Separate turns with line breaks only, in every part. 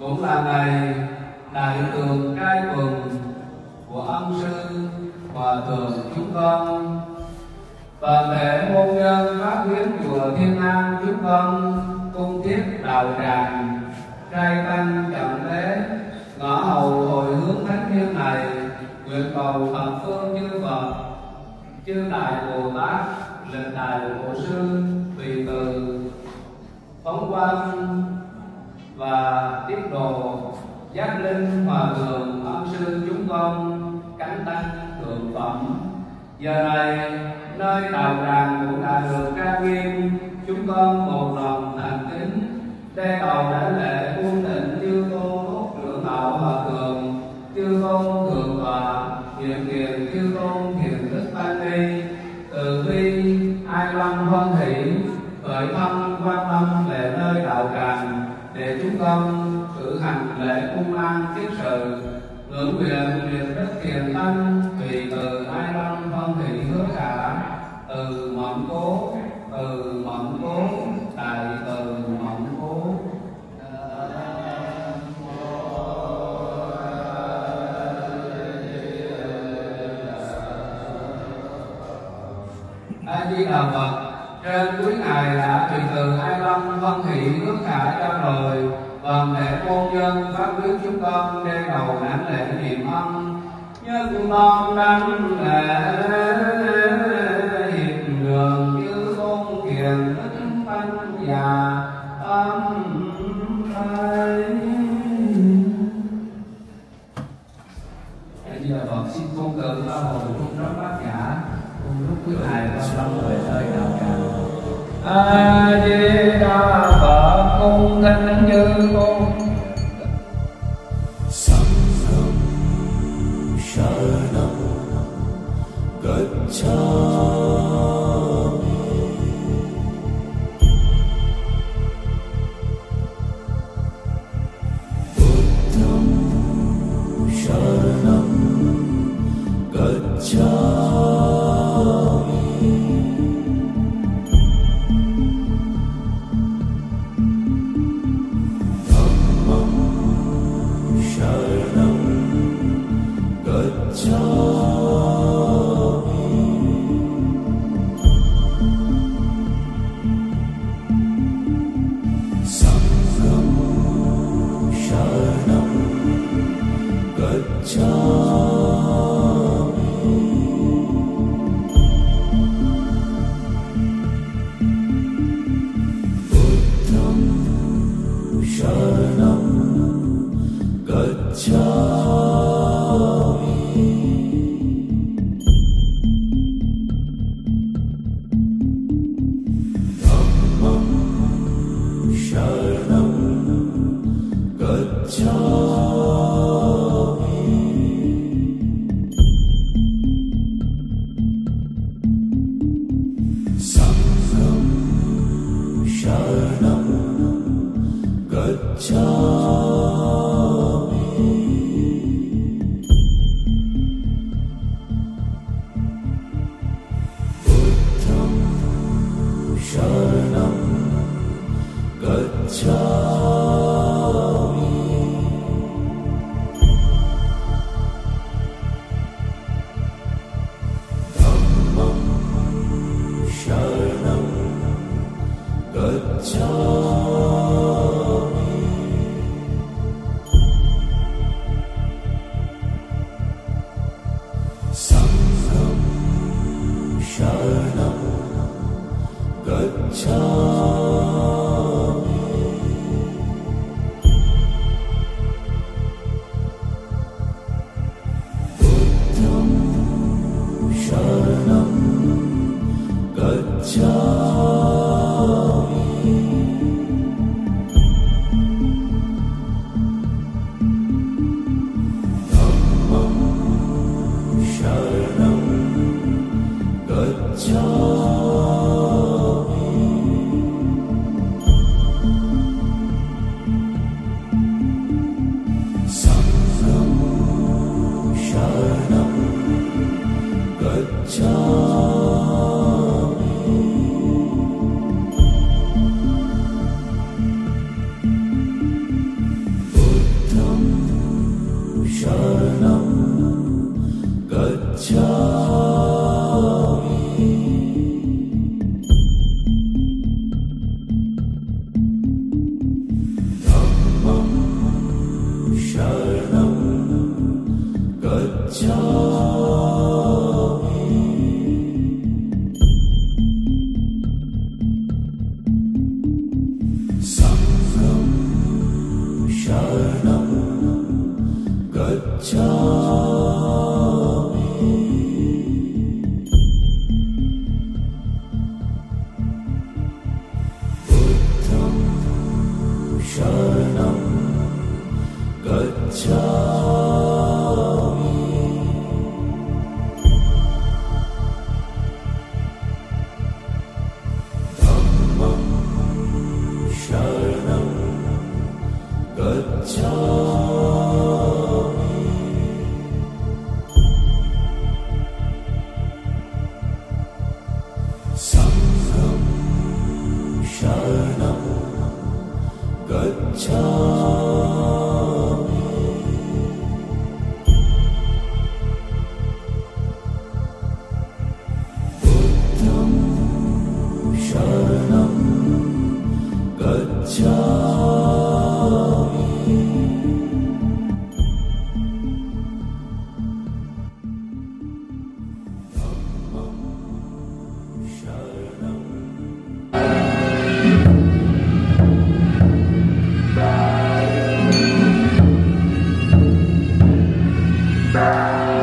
cũng là ngày đại tượng trai quần của ân sư hòa thượng chúng con. Toàn thể môn nhân pháp huyến chùa thiên an chúng con cung tiếp đạo tràng, trai tăng trọng lễ, ngõ hầu hồi hướng thánh thiên này, nguyện cầu thập phương chư phật, chư đại bồ tát, lịch đại bồ sư tùy từ. Phóng quang và tiếp đồ giác linh hòa thượng ân sư chúng con, cánh tăng thượng phẩm. Giờ này, nơi đạo tràng của đại được ca nghiêm, chúng con một lòng thành kính đây cầu tâm tùy từ ai tâm không thì hứa cả. Từ mộng cố, từ mộng cố, tại từ mộng cố. A di đà phật, trên cuối ngày đã tùy từ hai tâm phân hỷ hướng khả cho rồi. Toàn lễ môn nhân pháp quyết chúng con đêm đầu nản lễ niệm ân nhất non đảnh lễ hiệp đường như tôn kiền đức văn già tâm thái bây giờ phật xin cung tự ba hồ trung rất bác nhã. Cùng lúc quý ngài và tâm người nơi đạo cả a di đà phật, cung thánh như tôn
show. But joy. शरणं गच्छ 저 Thank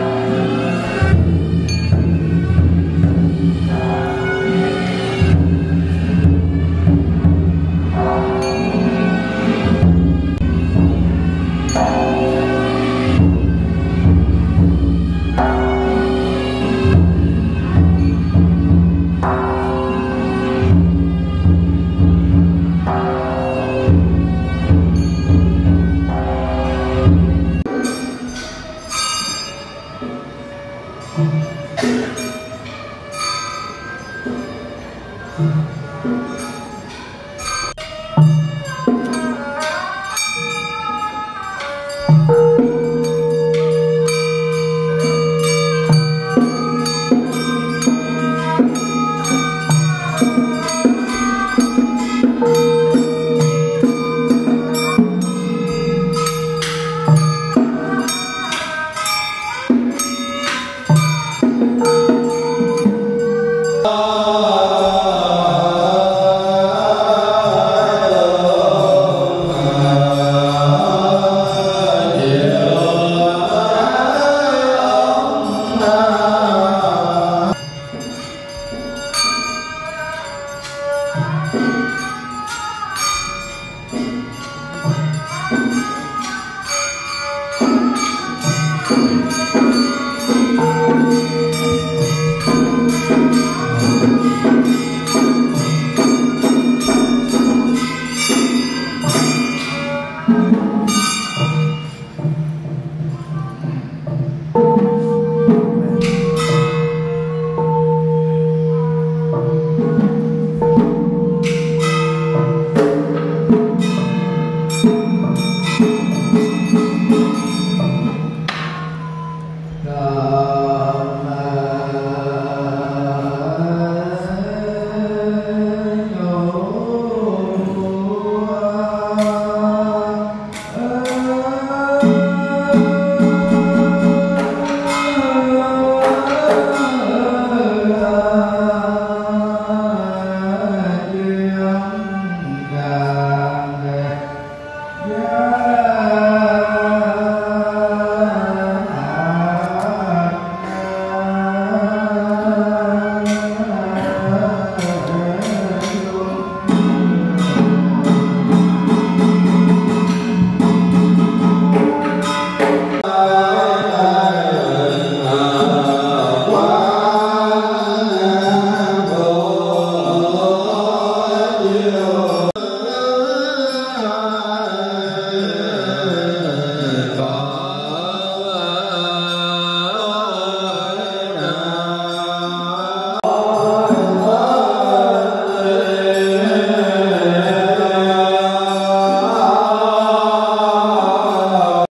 Deus.